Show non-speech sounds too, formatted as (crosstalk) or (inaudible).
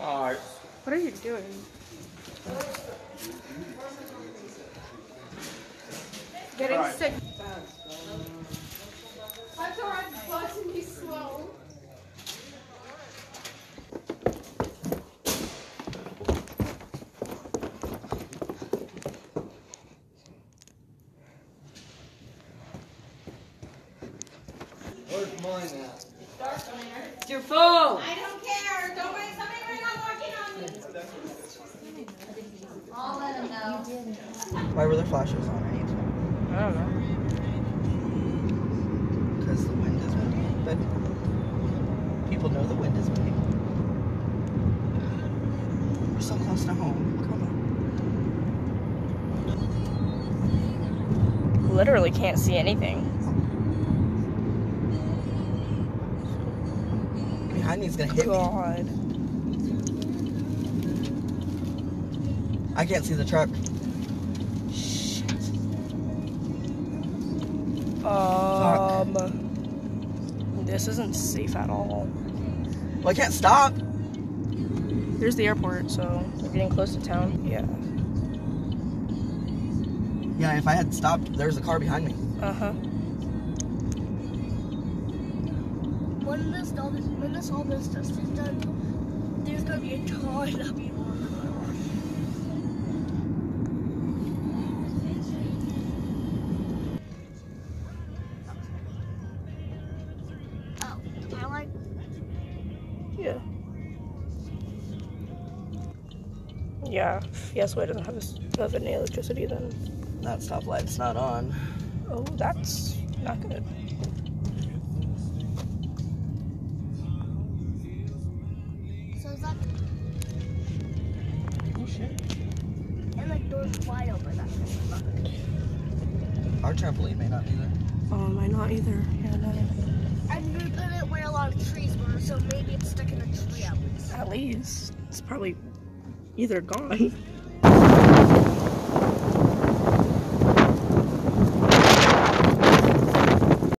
Alright. What are you doing? Getting Alright. sick. That's alright, busting me slow. Where's mine at? It's your phone. I don't care. Don't wait. Somebody ring on walking on me. I'll let him know. Why were there flashes on right? I don't know. Because the wind is windy. But people know the wind is windy. We're so close to home. Come on. Literally can't see anything. Behind me is gonna hit me. God. I can't see the truck. Um. This isn't safe at all. Well, I can't stop. There's the airport, so we're getting close to town. Yeah. Yeah, if I had stopped, there's a car behind me. Uh huh. when this all this when this all this stuff is done, there's gonna be a ton of people on the road. Yeah. Yeah. Yes, way doesn't have, a, s- have any electricity then. That stoplight's not on. Oh, that's not good. So is that Oh shit. and like doors wide open? That's not good. Our trampoline may not be there. Um, I not either. Yeah, no. And we put it where a lot of trees were, so maybe it's stuck in a tree at least. At least it's probably either gone. (laughs)